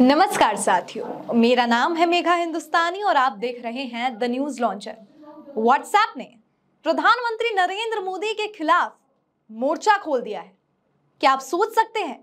नमस्कार साथियों। मेरा नाम है मेघा हिंदुस्तानी और आप देख रहे हैं द न्यूज़ लॉन्चर व्हाट्सएप ने प्रधानमंत्री नरेंद्र मोदी के खिलाफ मोर्चा खोल दिया है। क्या आप सोच सकते हैं?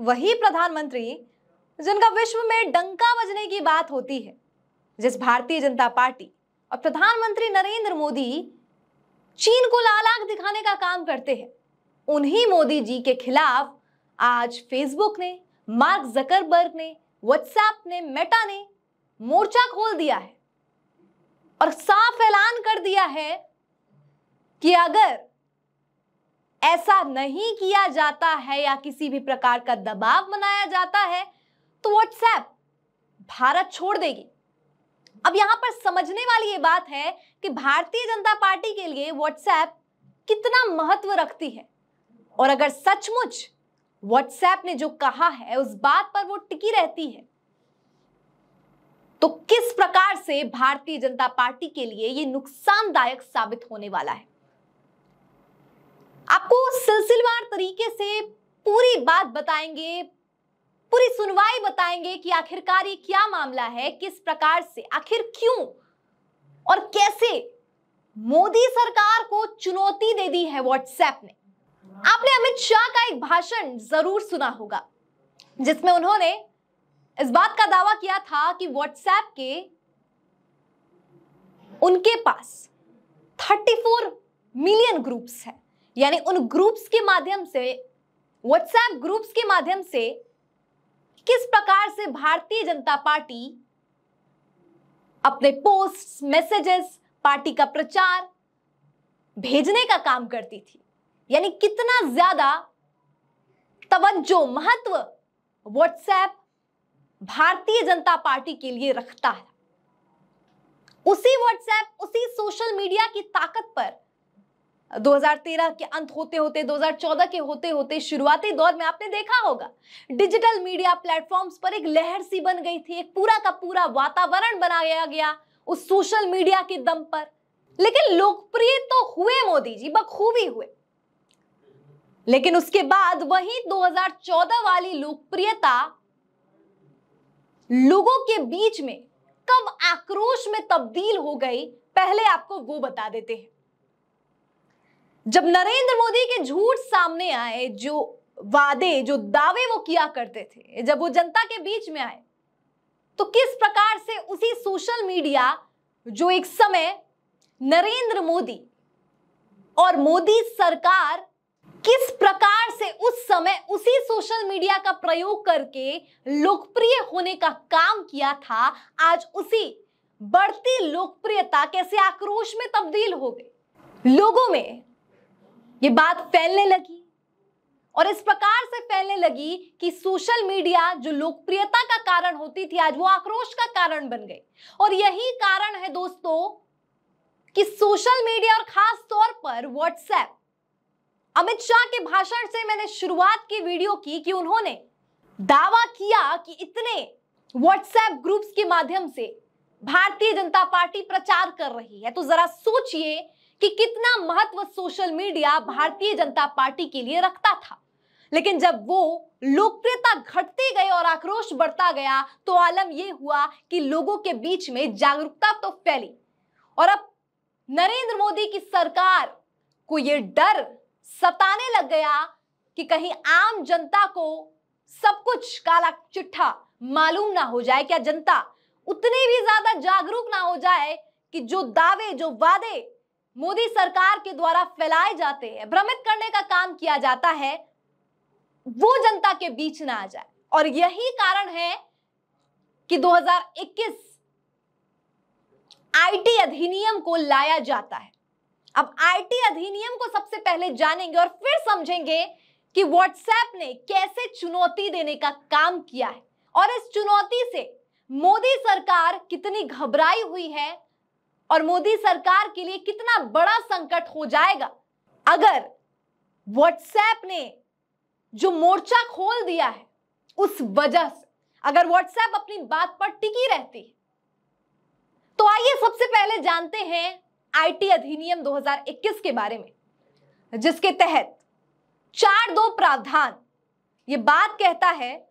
वही प्रधानमंत्री जिनका विश्व में डंका बजने की बात होती है, जिस भारतीय जनता पार्टी और प्रधानमंत्री नरेंद्र मोदी चीन को लाल आँख दिखाने का काम करते हैं, उन्हीं मोदी जी के खिलाफ आज फेसबुक ने, मार्क जकरबर्ग ने व्हाट्सएप ने मेटा ने मोर्चा खोल दिया है और साफ़ ऐलान कर दिया है कि अगर ऐसा नहीं किया जाता है या किसी भी प्रकार का दबाव बनाया जाता है तो व्हाट्सएप भारत छोड़ देगी। अब यहाँ पर समझने वाली ये बात है कि भारतीय जनता पार्टी के लिए व्हाट्सएप कितना महत्व रखती है। और अगर सचमुच व्हाट्सएप ने जो कहा है, उस बात पर वो टिकी रहती है। तो किस प्रकार से भारतीय जनता पार्टी के लिए ये नुकसानदायक साबित होने वाला है? आपको सिलसिलेवार तरीके से पूरी बात बताएँगे, पूरी सुनवाई बताएँगे कि आखिरकार ये क्या मामला है, किस प्रकार से, आखिर क्यों, और कैसे मोदी सरकार को चुनौती दे दी है व्हाट्सएप ने। आपने अमित शाह का एक भाषण ज़रूर सुना होगा, जिसमें उन्होंने इस बात का दावा किया था कि व्हाट्सएप के उनके पास 34 मिलियन ग्रुप्स है। यानी उन ग्रुप्स के माध्यम से व्हाट्सएप ग्रुप्स के माध्यम से किस प्रकार से भारतीय जनता पार्टी अपने पोस्ट मैसेजेस पार्टी का प्रचार, भेजने का काम करती थी। यानी कितना ज़्यादा तवज्जो, महत्व व्हाट्सएप भारतीय जनता पार्टी के लिए रखता है। उसी व्हाट्सएप उसी सोशल मीडिया की ताकत पर 2013 के अंत होते होते 2014 के होते होते शुरुआती दौर में आपने देखा होगा डिजिटल मीडिया प्लेटफॉर्म्स पर एक लहर सी बन गई थी, एक पूरा का पूरा वातावरण बनाया गया उस सोशल मीडिया के दम पर। लेकिन लोकप्रिय तो हुए मोदी जी, बखूबी हुए। लेकिन उसके बाद वही 2014 वाली लोकप्रियता लोगों के बीच में कब आक्रोश में तब्दील हो गई, पहले आपको वो बता देते हैं। जब नरेंद्र मोदी के झूठ सामने आए, जो वादे, जो दावे वो किया करते थे, जब वो जनता के बीच में आए तो किस प्रकार से उसी सोशल मीडिया, जो एक समय नरेंद्र मोदी और मोदी सरकार किस प्रकार से उस समय उसी सोशल मीडिया का प्रयोग करके लोकप्रिय होने का काम किया था, आज उसी बढ़ती लोकप्रियता कैसे आक्रोश में तब्दील हो गई। लोगों में ये बात फैलने लगी और इस प्रकार से फैलने लगी कि सोशल मीडिया जो लोकप्रियता का कारण होती थी, आज वो आक्रोश का कारण बन गई। और यही कारण है दोस्तों कि सोशल मीडिया और खास तौर पर व्हाट्सएप अमित शाह के भाषण से मैंने शुरुआत की वीडियो की कि उन्होंने दावा किया कि इतने व्हाट्सएप ग्रुप्स के माध्यम से भारतीय जनता पार्टी प्रचार कर रही है। तो जरा सोचिए कि कितना महत्व social media Bharatiya Janata party के लिए रखता था। लेकिन जब वो लोकप्रियता घटती गई और आक्रोश बढ़ता गया तो आलम यह हुआ कि लोगों के बीच में जागरूकता तो फैली। और अब नरेंद्र मोदी की सरकार को यह डर सताने लग गया कि कहीं आम जनता को सब कुछ काला चिट्ठा मालूम ना हो जाए क्या जनता उतनी भी ज़्यादा जागरूक ना हो जाए कि जो दावे, जो वादे मोदी सरकार के द्वारा फैलाए जाते हैं, भ्रमित करने का काम किया जाता है, वो जनता के बीच ना आ जाए। और यही कारण है कि 2021 आईटी अधिनियम को लाया जाता है। अब आईटी अधिनियम को सबसे पहले जानेंगे और फिर समझेंगे कि व्हाट्सएप ने कैसे चुनौती देने का काम किया है। और इस चुनौती से मोदी सरकार कितनी घबराई हुई है और मोदी सरकार के लिए कितना बड़ा संकट हो जाएगा। अगर व्हाट्सएप ने जो मोर्चा खोल दिया है, उस वजह से अगर व्हाट्सएप अपनी बात पर टिकी रहती तो आइए सबसे पहले जानते हैं आईटी अधिनियम 2021 के बारे में, जिसके तहत चार दो प्रावधान, ये बात कहता है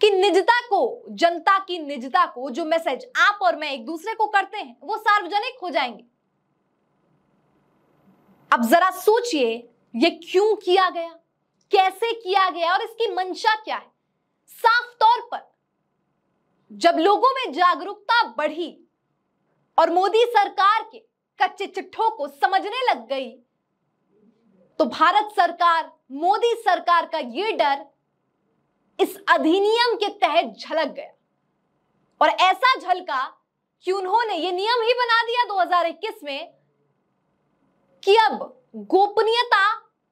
कि निजता को, जनता की निजता को, जो मैसेज आप और मैं एक दूसरे को करते हैं, वो सार्वजनिक हो जाएँगे। अब जरा सोचिए, ये क्यों किया गया? कैसे किया गया और इसकी मंशा क्या है? साफ़ तौर पर, जब लोगों में जागरूकता बढ़ी और मोदी सरकार के कच्चे चिट्ठों को समझने लग गई। तो भारत सरकार, मोदी सरकार का यह डर इस अधिनियम के तहत झलक गया। और ऐसा झलका कि उन्होंने ये नियम ही बना दिया 2021 में कि अब गोपनीयता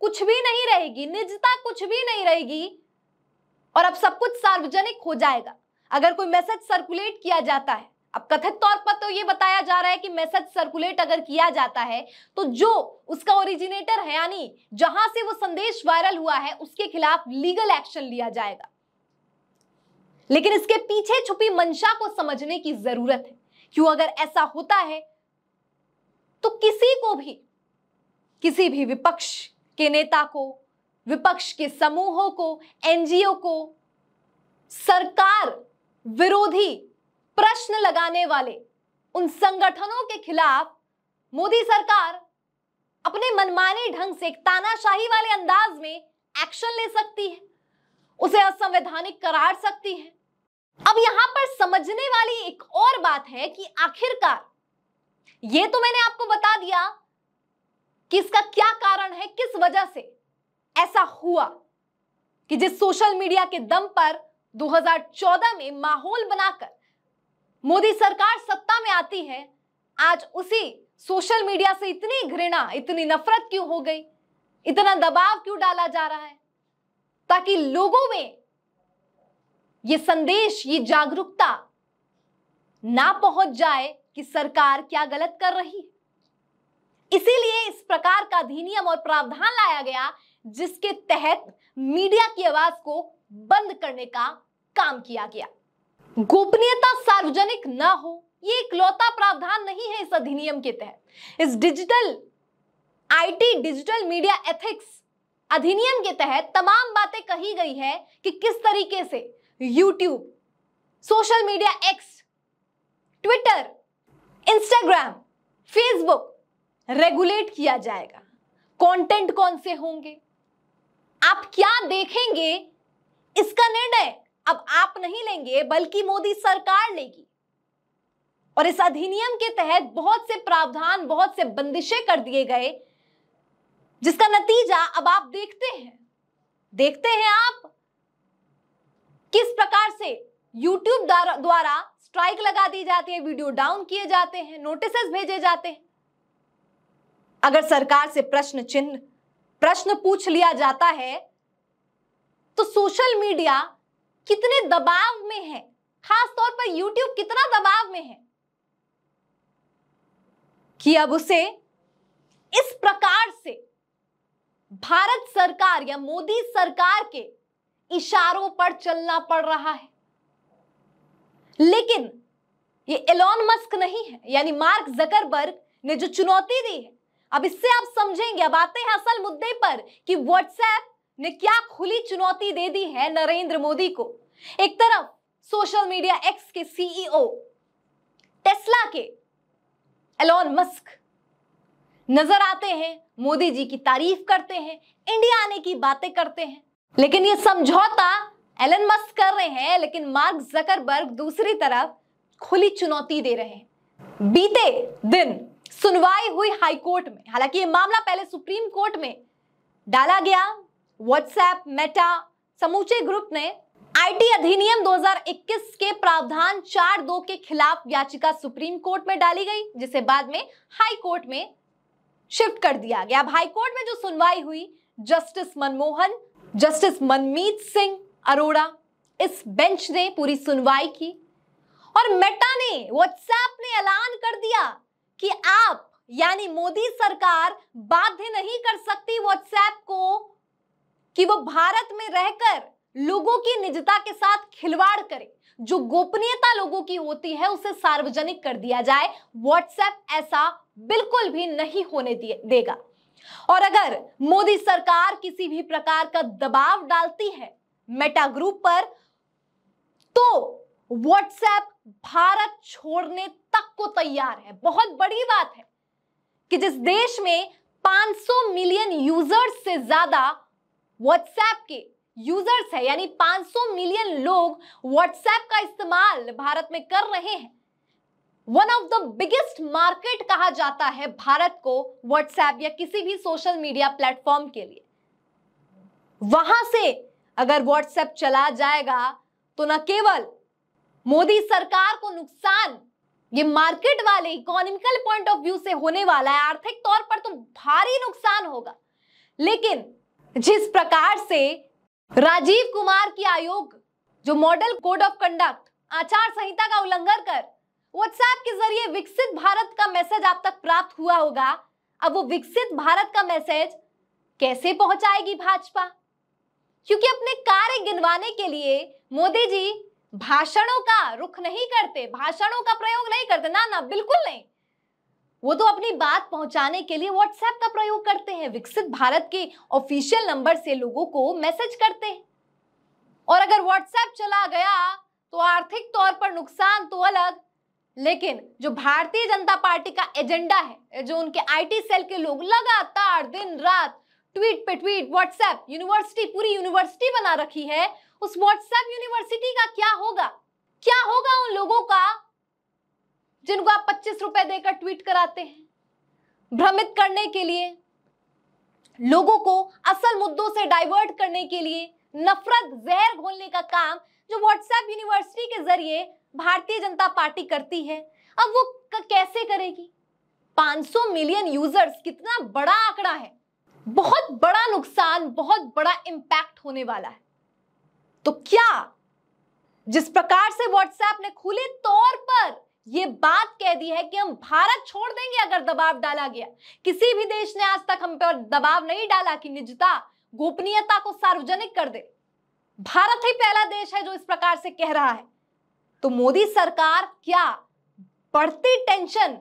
कुछ भी नहीं रहेगी, निजता कुछ भी नहीं रहेगी और अब सब कुछ सार्वजनिक हो जाएगा। अगर कोई मैसेज सर्कुलेट किया जाता है अब कथित तौर पर तो ये बताया जा रहा है कि मैसेज सर्कुलेट अगर किया जाता है तो जो उसका ओरिजिनेटर है, यानी जहाँ से वो संदेश वायरल हुआ है, उसके खिलाफ लीगल एक्शन लिया जाएगा। लेकिन इसके पीछे छुपी मंशा को समझने की ज़रूरत है। क्यों अगर ऐसा होता है तो किसी को भी, किसी भी विपक्ष के नेता को, विपक्ष के समूहों को, एनजीओ को, सरकार विरोधी प्रश्न लगाने वाले उन संगठनों के खिलाफ मोदी सरकार अपने मनमाने ढंग से एक तानाशाही वाले अंदाज में एक्शन ले सकती है, उसे असंवैधानिक करार सकती है। अब यहाँ पर समझने वाली एक और बात है कि आखिरकार यह तो मैंने आपको बता दिया कि इसका क्या कारण है, किस वजह से ऐसा हुआ कि जिस सोशल मीडिया के दम पर 2014 में माहौल बनाकर मोदी सरकार सत्ता में आती है, आज उसी सोशल मीडिया से इतनी घृणा, इतनी नफरत क्यों हो गई? इतना दबाव क्यों डाला जा रहा है? ताकि लोगों में ये संदेश, ये जागरूकता ना पहुँच जाए कि सरकार क्या गलत कर रही है। इसीलिए इस प्रकार का अधिनियम और प्रावधान लाया गया, जिसके तहत मीडिया की आवाज़ को बंद करने का काम किया गया। गोपनीयता सार्वजनिक ना हो, ये इकलौता प्रावधान नहीं है इस अधिनियम के तहत। इस digital IT digital media ethics अधिनियम के तहत तमाम बातें कही गई है कि किस तरीके से YouTube social media X Twitter Instagram Facebook regulate किया जाएगा। कंटेंट कौन से होंगे? आप क्या देखेंगे? इसका निर्णय अब आप नहीं लेंगे, बल्कि मोदी सरकार लेगी। और इस अधिनियम के तहत बहुत से प्रावधान, बहुत से बंदिशें कर दिए गए, जिसका नतीजा अब आप देखते हैं। देखते हैं आप किस प्रकार से YouTube द्वारा स्ट्राइक लगा दी जाती है वीडियो डाउन किए जाते हैं नोटिस भेजे जाते हैं। अगर सरकार से प्रश्न चिन्ह, प्रश्न पूछ लिया जाता है तो सोशल मीडिया कितने दबाव में है? खास तौर पर यूट्यूब कितना दबाव में है? कि अब उसे इस प्रकार से भारत सरकार या मोदी सरकार के इशारों पर चलना पड़ रहा है। लेकिन ये एलॉन मस्क नहीं है, यानी मार्क जकरबर्ग ने जो चुनौती दी है। अब इससे आप समझेंगे, अब आते हैं असल मुद्दे पर कि व्हाट्सएप ने क्या खुली चुनौती दे दी है नरेंद्र मोदी को? एक तरफ़ सोशल मीडिया एक्स के सीईओ टेस्ला के एलॉन मस्क नज़र आते हैं, मोदी जी की तारीफ़ करते हैं, इंडिया आने की बातें करते हैं। लेकिन ये समझौता एलन मस्क कर रहे हैं, लेकिन मार्क जकरबर्ग दूसरी तरफ़ खुली चुनौती दे रहे हैं। बीते दिन सुनवाई हुई हाईकोर्ट में, हालाँकि ये मामला पहले सुप्रीम कोर्ट में डाला गया व्हाट्सएप मेटा समूचे ग्रुप ने आईटी अधिनियम 2021 के प्रावधान चार दो के खिलाफ याचिका सुप्रीम कोर्ट में डाली गई, जिसे बाद में हाई कोर्ट में शिफ्ट कर दिया गया। अब हाई कोर्ट में जो सुनवाई हुई, जस्टिस मनमोहन, जस्टिस मनमीत सिंह अरोड़ा इस बेंच ने पूरी सुनवाई की और मेटा ने व्हाट्सएप ने ऐलान कर दिया कि आप, यानी मोदी सरकार, बाध्य नहीं कर सकती व्हाट्सएप को कि वो भारत में रहकर लोगों की निजता के साथ खिलवाड़ करे। जो गोपनीयता लोगों की होती है, उसे सार्वजनिक कर दिया जाए। व्हाट्सएप ऐसा बिल्कुल भी नहीं होने देगा। और अगर मोदी सरकार किसी भी प्रकार का दबाव डालती है मेटा ग्रुप पर तो व्हाट्सएप भारत छोड़ने तक को तैयार है। बहुत बड़ी बात है कि जिस देश में 500 मिलियन यूज़र्स से ज़्यादा व्हाट्सएप के यूज़र्स है, यानी 500 मिलियन लोग व्हाट्सएप का इस्तेमाल भारत में कर रहे हैं। One of the biggest market कहा जाता है भारत को व्हाट्सएप या किसी भी सोशल मीडिया प्लेटफॉर्म के लिए। वहाँ से अगर व्हाट्सएप चला जाएगा तो न केवल मोदी सरकार को नुकसान, ये मार्केट वाले इकोनॉमिकल पॉइंट ऑफ़ व्यू से होने वाला है, आर्थिक तौर पर तो भारी नुकसान होगा। लेकिन जिस प्रकार से राजीव कुमार की आयोग, जो मॉडल कोड ऑफ़ कंडक्ट, आचार संहिता का उल्लंघन कर, व्हाट्सएप के ज़रिए विकसित भारत का मैसेज आप तक प्राप्त हुआ होगा, अब वो विकसित भारत का मैसेज कैसे पहुंचाएगी भाजपा? क्योंकि अपने कार्य गिनवाने के लिए मोदी जी भाषणों का रुख नहीं करते, भाषणों का प्रयोग नहीं करते। ना ना, बिल्कुल नहीं। वो तो अपनी बात पहुँचाने के लिए व्हाट्सएप का प्रयोग करते हैं। विकसित भारत के ऑफिशियल नंबर से लोगों को मैसेज करते हैं। और अगर व्हाट्सएप चला गया तो आर्थिक तौर पर नुकसान तो अलग, लेकिन जो भारतीय जनता पार्टी का एजेंडा है, जो उनके आईटी सेल के लोग लगातार दिन रात ट्वीट पे ट्वीट व्हाट्सएप यूनिवर्सिटी पूरी यूनिवर्सिटी बना रखी है, उस व्हाट्सएप यूनिवर्सिटी का क्या होगा? क्या होगा उन लोगों का? जिनको आप पच्चीस रुपए देकर ट्वीट कराते हैं, भ्रमित करने के लिए, लोगों को असल मुद्दों से डाइवर्ट करने के लिए नफरत जहर घोलने का काम जो व्हाट्सएप यूनिवर्सिटी के ज़रिए भारतीय जनता पार्टी करती है, अब वो कैसे करेगी? 500 मिलियन यूज़र्स कितना बड़ा आंकड़ा है। बहुत बड़ा नुकसान, बहुत बड़ा इंपैक्ट होने वाला है। तो क्या जिस प्रकार से व्हाट्सएप ने खुले तौर पर यह बात कह दी है कि हम भारत छोड़ देंगे अगर दबाव डाला गया। किसी भी देश ने आज तक हम पर दबाव नहीं डाला कि निजता, गोपनीयता को सार्वजनिक कर दे। भारत ही पहला देश है जो इस प्रकार से कह रहा है। तो मोदी सरकार क्या बढ़ती टेंशन?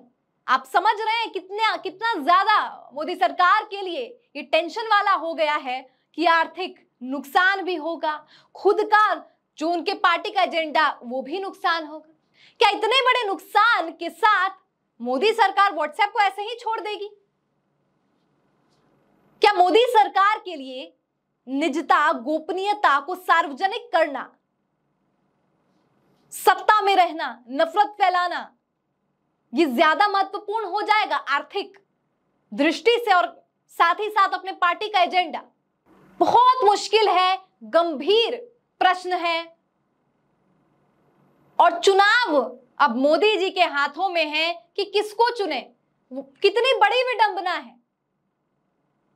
आप समझ रहे हैं कितना कितना ज़्यादा मोदी सरकार के लिए ये टेंशन वाला हो गया है कि आर्थिक नुकसान भी होगा, खुद का जो उनके पार्टी का एजेंडा, वो भी नुकसान होगा। क्या इतने बड़े नुकसान के साथ मोदी सरकार व्हाट्सएप को ऐसे ही छोड़ देगी? क्या मोदी सरकार के लिए निजता, गोपनीयता को सार्वजनिक करना, सत्ता में रहना, नफरत फैलाना, ये ज़्यादा महत्वपूर्ण हो जाएगा आर्थिक दृष्टि से और साथ ही साथ अपने पार्टी का एजेंडा? बहुत मुश्किल है, गंभीर प्रश्न है। और चुनाव अब मोदी जी के हाथों में है कि किसको चुने? कितनी बड़ी विडंबना है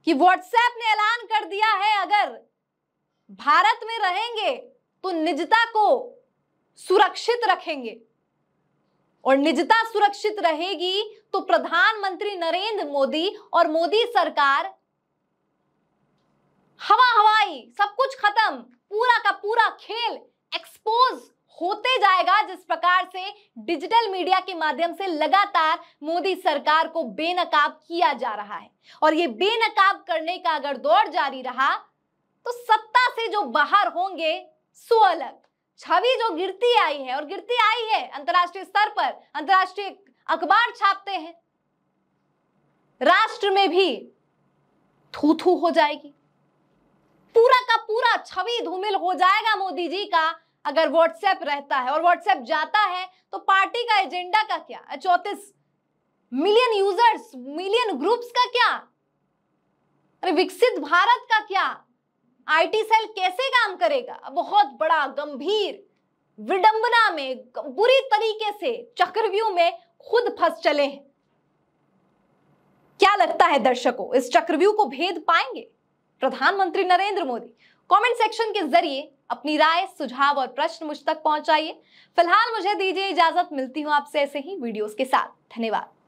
कि व्हाट्सएप ने ऐलान कर दिया है, अगर भारत में रहेंगे तो निजता को सुरक्षित रखेंगे। और निजता सुरक्षित रहेगी तो प्रधानमंत्री नरेंद्र मोदी और मोदी सरकार हवा हवाई सब कुछ खत्म, पूरा का पूरा खेल एक्सपोज होते जाएगा जिस प्रकार से डिजिटल मीडिया के माध्यम से लगातार मोदी सरकार को बेनकाब किया जा रहा है। और ये बेनकाब करने का अगर दौर जारी रहा तो सत्ता से जो बाहर होंगे, सो अलग। छवि जो गिरती आई है, और गिरती आई है अंतर्राष्ट्रीय स्तर पर, अंतर्राष्ट्रीय अखबार छापते हैं। राष्ट्र में भी थू थू हो जाएगी। पूरा का पूरा छवि धूमिल हो जाएगा मोदी जी का अगर व्हाट्सएप रहता है और व्हाट्सएप जाता है तो पार्टी का एजेंडा का क्या? चौतीस मिलियन यूज़र्स, मिलियन ग्रुप्स का क्या? अरे विकसित भारत का क्या? आईटी सेल कैसे काम करेगा? बहुत बड़ा, गंभीर विडंबना में, बुरी तरीके से, चक्रव्यूह में खुद फंस चले हैं। क्या लगता है दर्शकों, इस चक्रव्यूह को भेद पाएँगे? प्रधानमंत्री नरेंद्र मोदी कमेंट सेक्शन के ज़रिए अपनी राय, सुझाव और प्रश्न मुझ तक पहुंचाइए। फ़िलहाल मुझे दीजिए इजाज़त, मिलती हूँ आपसे ऐसे ही वीडियोस के साथ। धन्यवाद।